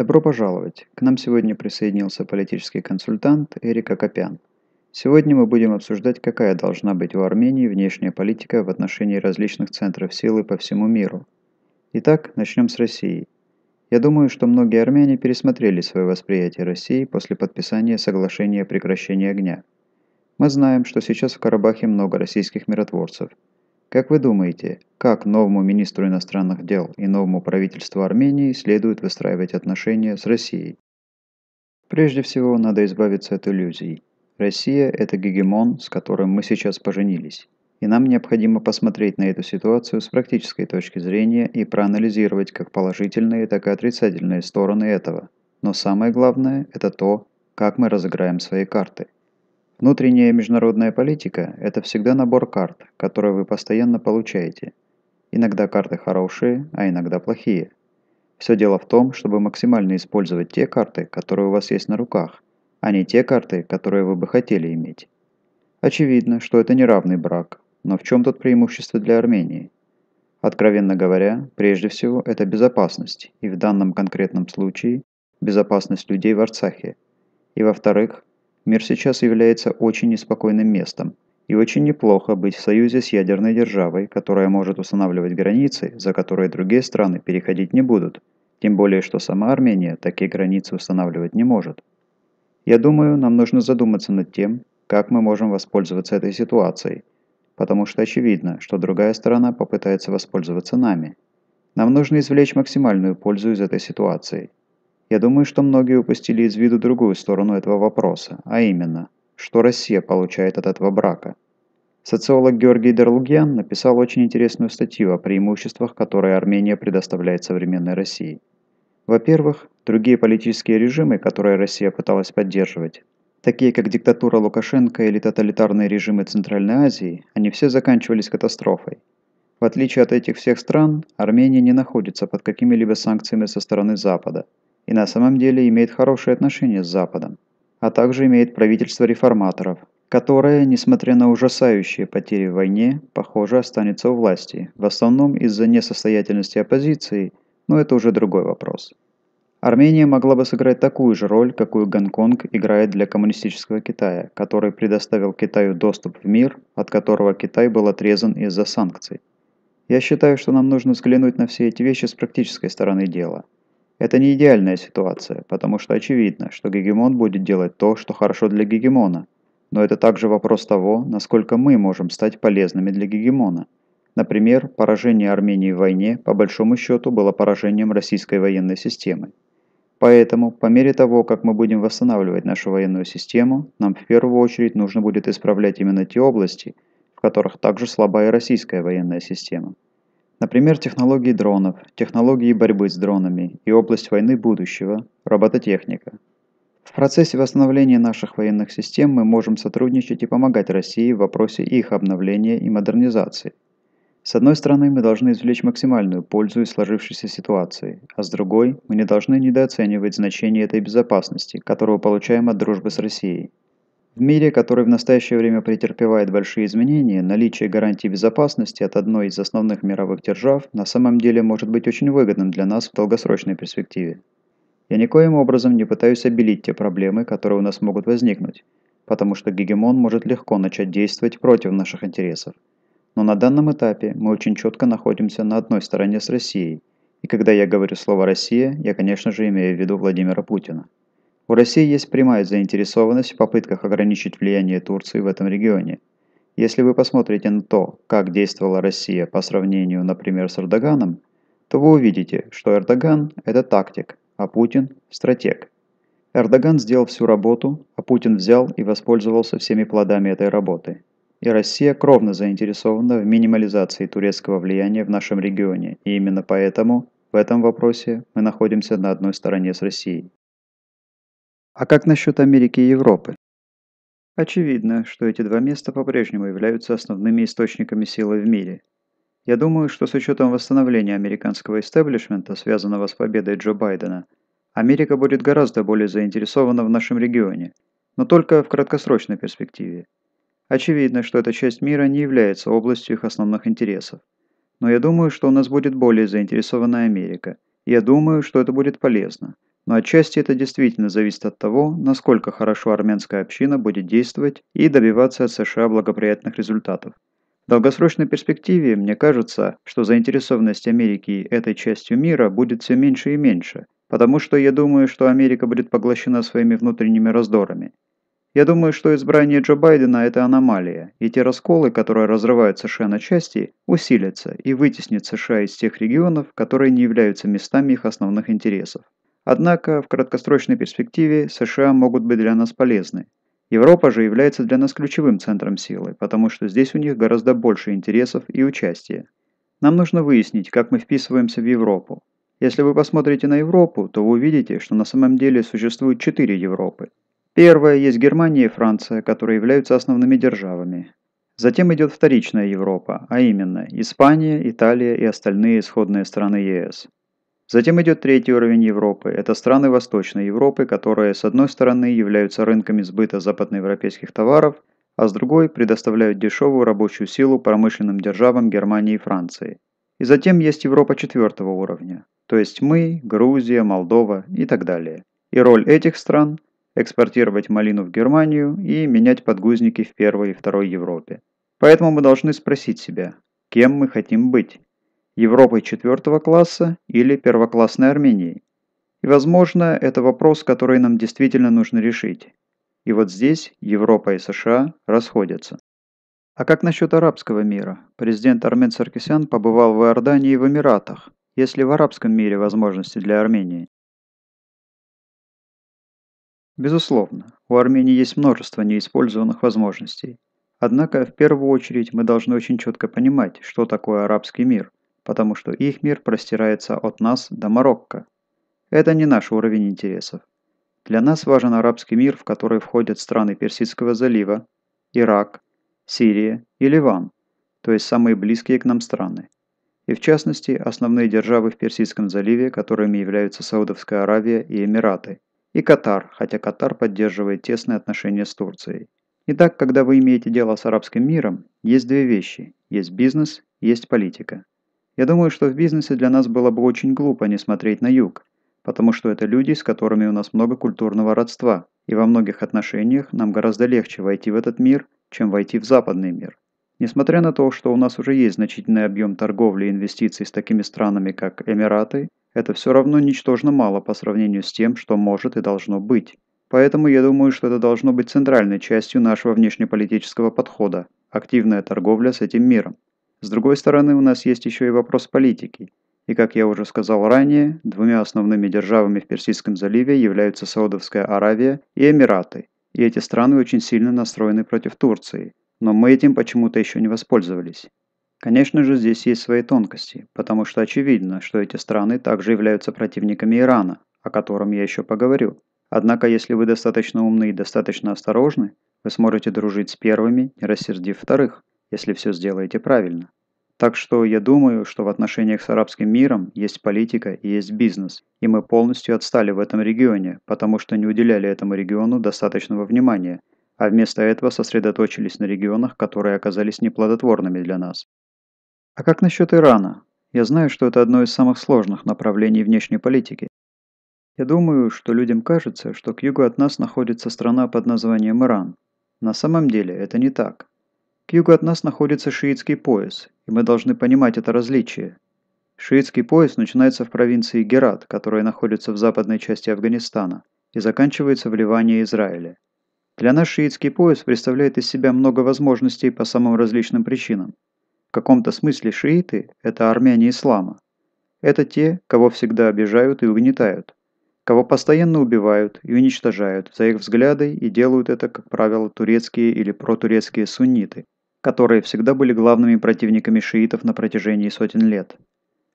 Добро пожаловать! К нам сегодня присоединился политический консультант Эрик Акопян. Сегодня мы будем обсуждать, какая должна быть у Армении внешняя политика в отношении различных центров силы по всему миру. Итак, начнем с России. Я думаю, что многие армяне пересмотрели свое восприятие России после подписания соглашения о прекращении огня. Мы знаем, что сейчас в Карабахе много российских миротворцев – как вы думаете, как новому министру иностранных дел и новому правительству Армении следует выстраивать отношения с Россией? Прежде всего, надо избавиться от иллюзий. Россия – это гегемон, с которым мы сейчас поженились. И нам необходимо посмотреть на эту ситуацию с практической точки зрения и проанализировать как положительные, так и отрицательные стороны этого. Но самое главное – это то, как мы разыграем свои карты – Внутренняя международная политика – это всегда набор карт, которые вы постоянно получаете. Иногда карты хорошие, а иногда плохие. Все дело в том, чтобы максимально использовать те карты, которые у вас есть на руках, а не те карты, которые вы бы хотели иметь. Очевидно, что это неравный брак, но в чем тут преимущество для Армении? Откровенно говоря, прежде всего это безопасность, и в данном конкретном случае безопасность людей в Арцахе. И во-вторых, Мир сейчас является очень неспокойным местом, и очень неплохо быть в союзе с ядерной державой, которая может устанавливать границы, за которые другие страны переходить не будут. Тем более, что сама Армения такие границы устанавливать не может. Я думаю, нам нужно задуматься над тем, как мы можем воспользоваться этой ситуацией, потому что очевидно, что другая сторона попытается воспользоваться нами. Нам нужно извлечь максимальную пользу из этой ситуации – я думаю, что многие упустили из виду другую сторону этого вопроса, а именно, что Россия получает от этого брака. Социолог Георгий Дерлугьян написал очень интересную статью о преимуществах, которые Армения предоставляет современной России. Во-первых, другие политические режимы, которые Россия пыталась поддерживать, такие как диктатура Лукашенко или тоталитарные режимы Центральной Азии, они все заканчивались катастрофой. В отличие от этих всех стран, Армения не находится под какими-либо санкциями со стороны Запада – и на самом деле имеет хорошие отношения с Западом, а также имеет правительство реформаторов, которое, несмотря на ужасающие потери в войне, похоже останется у власти, в основном из-за несостоятельности оппозиции, но это уже другой вопрос. Армения могла бы сыграть такую же роль, какую Гонконг играет для коммунистического Китая, который предоставил Китаю доступ в мир, от которого Китай был отрезан из-за санкций. Я считаю, что нам нужно взглянуть на все эти вещи с практической стороны дела – это не идеальная ситуация, потому что очевидно, что гегемон будет делать то, что хорошо для гегемона. Но это также вопрос того, насколько мы можем стать полезными для гегемона. Например, поражение Армении в войне, по большому счету, было поражением российской военной системы. Поэтому, по мере того, как мы будем восстанавливать нашу военную систему, нам в первую очередь нужно будет исправлять именно те области, в которых также слабая российская военная система. Например, технологии дронов, технологии борьбы с дронами и область войны будущего, робототехника. В процессе восстановления наших военных систем мы можем сотрудничать и помогать России в вопросе их обновления и модернизации. С одной стороны, мы должны извлечь максимальную пользу из сложившейся ситуации, а с другой, мы не должны недооценивать значение этой безопасности, которую получаем от дружбы с Россией. В мире, который в настоящее время претерпевает большие изменения, наличие гарантий безопасности от одной из основных мировых держав на самом деле может быть очень выгодным для нас в долгосрочной перспективе. Я никоим образом не пытаюсь обелить те проблемы, которые у нас могут возникнуть, потому что гегемон может легко начать действовать против наших интересов. Но на данном этапе мы очень четко находимся на одной стороне с Россией, и когда я говорю слово «Россия», я, конечно же, имею в виду Владимира Путина. У России есть прямая заинтересованность в попытках ограничить влияние Турции в этом регионе. Если вы посмотрите на то, как действовала Россия по сравнению, например, с Эрдоганом, то вы увидите, что Эрдоган – это тактик, а Путин – стратег. Эрдоган сделал всю работу, а Путин взял и воспользовался всеми плодами этой работы. И Россия кровно заинтересована в минимализации турецкого влияния в нашем регионе, и именно поэтому в этом вопросе мы находимся на одной стороне с Россией. А как насчет Америки и Европы? Очевидно, что эти два места по-прежнему являются основными источниками силы в мире. Я думаю, что с учетом восстановления американского истеблишмента, связанного с победой Джо Байдена, Америка будет гораздо более заинтересована в нашем регионе, но только в краткосрочной перспективе. Очевидно, что эта часть мира не является областью их основных интересов. Но я думаю, что у нас будет более заинтересованная Америка. Я думаю, что это будет полезно – Но отчасти это действительно зависит от того, насколько хорошо армянская община будет действовать и добиваться от США благоприятных результатов. В долгосрочной перспективе, мне кажется, что заинтересованность Америки этой частью мира будет все меньше и меньше, потому что я думаю, что Америка будет поглощена своими внутренними раздорами. Я думаю, что избрание Джо Байдена – это аномалия, и те расколы, которые разрывают США на части, усилятся и вытеснят США из тех регионов, которые не являются местами их основных интересов. Однако, в краткосрочной перспективе США могут быть для нас полезны. Европа же является для нас ключевым центром силы, потому что здесь у них гораздо больше интересов и участия. Нам нужно выяснить, как мы вписываемся в Европу. Если вы посмотрите на Европу, то вы увидите, что на самом деле существует четыре Европы. Первая есть Германия и Франция, которые являются основными державами. Затем идет вторичная Европа, а именно Испания, Италия и остальные исходные страны ЕС. Затем идет третий уровень Европы. Это страны Восточной Европы, которые с одной стороны являются рынками сбыта западноевропейских товаров, а с другой предоставляют дешевую рабочую силу промышленным державам Германии и Франции. И затем есть Европа четвертого уровня, то есть мы, Грузия, Молдова и так далее. И роль этих стран – экспортировать малину в Германию и менять подгузники в первой и второй Европе. Поэтому мы должны спросить себя, кем мы хотим быть? Европой четвертого класса или первоклассной Арменией? И возможно, это вопрос, который нам действительно нужно решить. И вот здесь Европа и США расходятся. А как насчет арабского мира? Президент Армен Саркисян побывал в Иордании и в Эмиратах. Есть ли в арабском мире возможности для Армении? Безусловно, у Армении есть множество неиспользованных возможностей. Однако, в первую очередь, мы должны очень четко понимать, что такое арабский мир, потому что их мир простирается от нас до Марокко. Это не наш уровень интересов. Для нас важен арабский мир, в который входят страны Персидского залива, Ирак, Сирия и Ливан, то есть самые близкие к нам страны. И в частности, основные державы в Персидском заливе, которыми являются Саудовская Аравия и Эмираты – и Катар, хотя Катар поддерживает тесные отношения с Турцией. Итак, когда вы имеете дело с арабским миром, есть две вещи. Есть бизнес, есть политика. Я думаю, что в бизнесе для нас было бы очень глупо не смотреть на юг, потому что это люди, с которыми у нас много культурного родства, и во многих отношениях нам гораздо легче войти в этот мир, чем войти в западный мир. Несмотря на то, что у нас уже есть значительный объем торговли и инвестиций с такими странами, как Эмираты, это все равно ничтожно мало по сравнению с тем, что может и должно быть. Поэтому я думаю, что это должно быть центральной частью нашего внешнеполитического подхода – активная торговля с этим миром. С другой стороны, у нас есть еще и вопрос политики. И как я уже сказал ранее, двумя основными державами в Персидском заливе являются Саудовская Аравия и Эмираты. И эти страны очень сильно настроены против Турции. Но мы этим почему-то еще не воспользовались. Конечно же, здесь есть свои тонкости, потому что очевидно, что эти страны также являются противниками Ирана, о котором я еще поговорю. Однако, если вы достаточно умны и достаточно осторожны, вы сможете дружить с первыми, не рассердив вторых, если все сделаете правильно. Так что я думаю, что в отношениях с арабским миром есть политика и есть бизнес, и мы полностью отстали в этом регионе, потому что не уделяли этому региону достаточного внимания, а вместо этого сосредоточились на регионах, которые оказались неплодотворными для нас. А как насчет Ирана? Я знаю, что это одно из самых сложных направлений внешней политики. Я думаю, что людям кажется, что к югу от нас находится страна под названием Иран. На самом деле это не так. К югу от нас находится шиитский пояс, и мы должны понимать это различие. Шиитский пояс начинается в провинции Герат, которая находится в западной части Афганистана, и заканчивается в Ливане Израиле. Для нас шиитский пояс представляет из себя много возможностей по самым различным причинам. В каком-то смысле шииты – это армяне ислама. Это те, кого всегда обижают и угнетают, кого постоянно убивают и уничтожают за их взгляды и делают это, как правило, турецкие или протурецкие сунниты, которые всегда были главными противниками шиитов на протяжении сотен лет.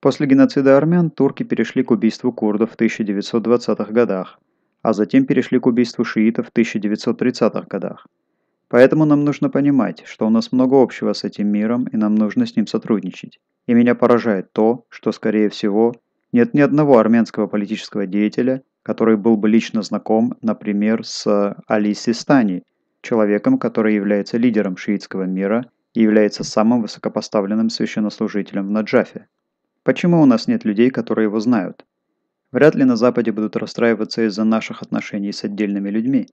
После геноцида армян турки перешли к убийству курдов в 1920-х годах, а затем перешли к убийству шиитов в 1930-х годах. Поэтому нам нужно понимать, что у нас много общего с этим миром, и нам нужно с ним сотрудничать. И меня поражает то, что, скорее всего, нет ни одного армянского политического деятеля, который был бы лично знаком, например, с Али Систани, человеком, который является лидером шиитского мира и является самым высокопоставленным священнослужителем в Наджафе. Почему у нас нет людей, которые его знают? Вряд ли на Западе будут расстраиваться из-за наших отношений с отдельными людьми.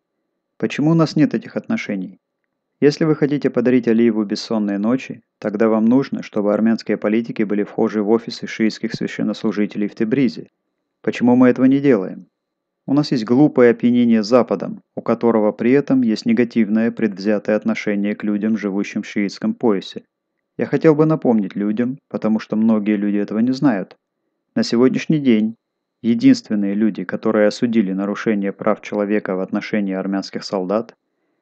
Почему у нас нет этих отношений? Если вы хотите подарить Алиеву бессонные ночи, тогда вам нужно, чтобы армянские политики были вхожи в офисы шиитских священнослужителей в Тебризе. Почему мы этого не делаем? У нас есть глупое опьянение Западом, у которого при этом есть негативное предвзятое отношение к людям, живущим в шиитском поясе. Я хотел бы напомнить людям, потому что многие люди этого не знают. На сегодняшний день Единственные люди, которые осудили нарушение прав человека в отношении армянских солдат,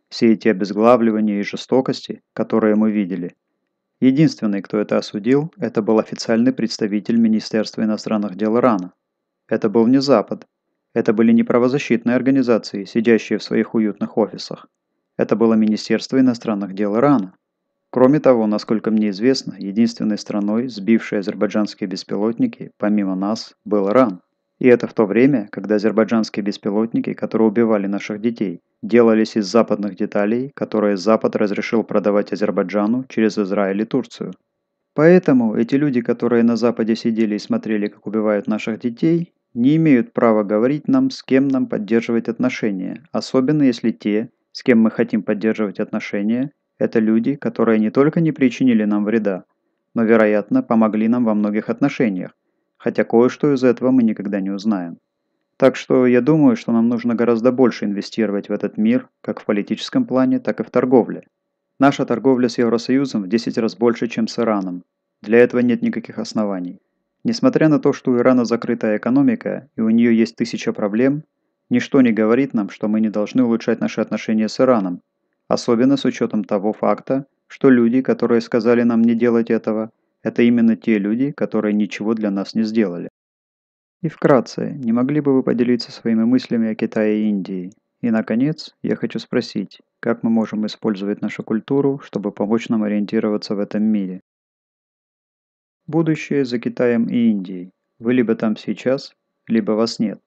все эти обезглавливания и жестокости, которые мы видели, единственный, кто это осудил, это был официальный представитель Министерства иностранных дел Ирана. Это был не Запад. Это были не правозащитные организации, сидящие в своих уютных офисах. Это было Министерство иностранных дел Ирана. Кроме того, насколько мне известно, единственной страной, сбившей азербайджанские беспилотники, помимо нас, был Иран. И это в то время, когда азербайджанские беспилотники, которые убивали наших детей, делались из западных деталей, которые Запад разрешил продавать Азербайджану через Израиль и Турцию. Поэтому эти люди, которые на Западе сидели и смотрели, как убивают наших детей, не имеют права говорить нам, с кем нам поддерживать отношения, особенно если те, с кем мы хотим поддерживать отношения, это люди, которые не только не причинили нам вреда, но, вероятно, помогли нам во многих отношениях, хотя кое-что из этого мы никогда не узнаем. Так что я думаю, что нам нужно гораздо больше инвестировать в этот мир, как в политическом плане, так и в торговле. Наша торговля с Евросоюзом в 10 раз больше, чем с Ираном. Для этого нет никаких оснований. Несмотря на то, что у Ирана закрытая экономика и у нее есть тысяча проблем, ничто не говорит нам, что мы не должны улучшать наши отношения с Ираном, особенно с учетом того факта, что люди, которые сказали нам не делать этого, это именно те люди, которые ничего для нас не сделали. И вкратце, не могли бы вы поделиться своими мыслями о Китае и Индии? И, наконец, я хочу спросить, как мы можем использовать нашу культуру, чтобы помочь нам ориентироваться в этом мире? Будущее за Китаем и Индией. Вы либо там сейчас, либо вас нет.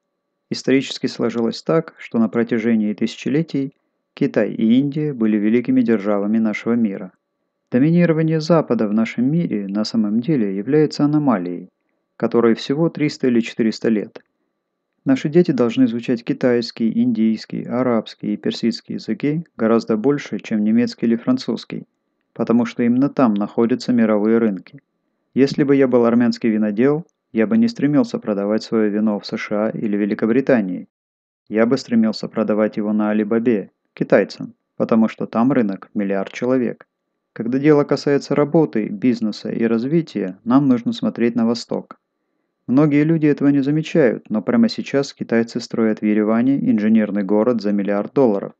Исторически сложилось так, что на протяжении тысячелетий Китай и Индия были великими державами нашего мира. Доминирование Запада в нашем мире на самом деле является аномалией, которой всего 300 или 400 лет. Наши дети должны изучать китайский, индийский, арабский и персидский языки гораздо больше, чем немецкий или французский, потому что именно там находятся мировые рынки. Если бы я был армянский винодел, я бы не стремился продавать свое вино в США или Великобритании. Я бы стремился продавать его на Алибабе, китайцам, потому что там рынок миллиард человек. Когда дело касается работы, бизнеса и развития, нам нужно смотреть на восток. Многие люди этого не замечают, но прямо сейчас китайцы строят в Ереване инженерный город за миллиард долларов.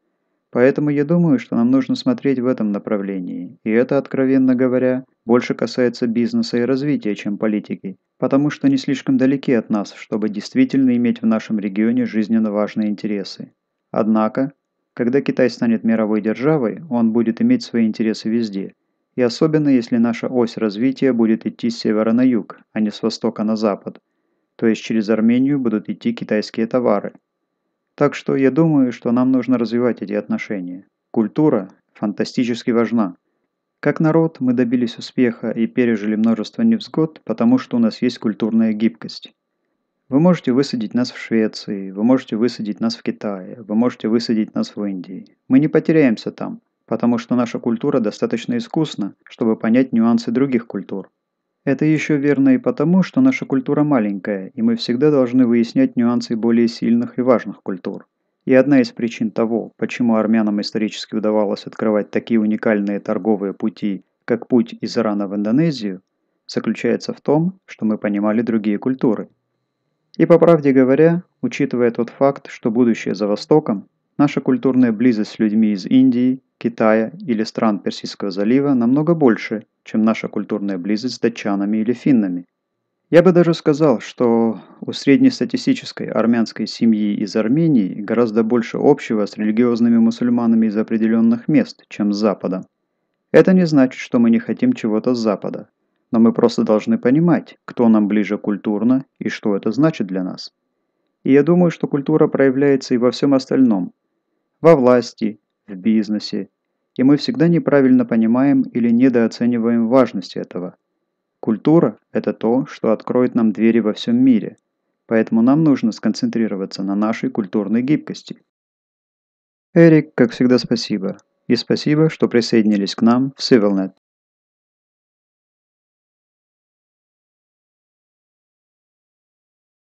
Поэтому я думаю, что нам нужно смотреть в этом направлении. И это, откровенно говоря, больше касается бизнеса и развития, чем политики, потому что не слишком далеки от нас, чтобы действительно иметь в нашем регионе жизненно важные интересы. Однако, когда Китай станет мировой державой, он будет иметь свои интересы везде. И особенно, если наша ось развития будет идти с севера на юг, а не с востока на запад. То есть через Армению будут идти китайские товары. Так что я думаю, что нам нужно развивать эти отношения. Культура фантастически важна. Как народ мы добились успеха и пережили множество невзгод, потому что у нас есть культурная гибкость. Вы можете высадить нас в Швеции, вы можете высадить нас в Китае, вы можете высадить нас в Индии. Мы не потеряемся там, потому что наша культура достаточно искусна, чтобы понять нюансы других культур. Это еще верно и потому, что наша культура маленькая, и мы всегда должны выяснять нюансы более сильных и важных культур. И одна из причин того, почему армянам исторически удавалось открывать такие уникальные торговые пути, как путь из Ирана в Индонезию, заключается в том, что мы понимали другие культуры – и по правде говоря, учитывая тот факт, что будущее за Востоком, наша культурная близость с людьми из Индии, Китая или стран Персидского залива намного больше, чем наша культурная близость с датчанами или финнами. Я бы даже сказал, что у среднестатистической армянской семьи из Армении гораздо больше общего с религиозными мусульманами из определенных мест, чем с Запада. Это не значит, что мы не хотим чего-то с Запада но мы просто должны понимать, кто нам ближе культурно и что это значит для нас. И я думаю, что культура проявляется и во всем остальном. Во власти, в бизнесе. И мы всегда неправильно понимаем или недооцениваем важность этого. Культура – это то, что откроет нам двери во всем мире. Поэтому нам нужно сконцентрироваться на нашей культурной гибкости. Эрик, как всегда, спасибо. И спасибо, что присоединились к нам в CivilNet.